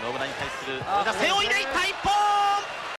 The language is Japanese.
信長に対する背負いでい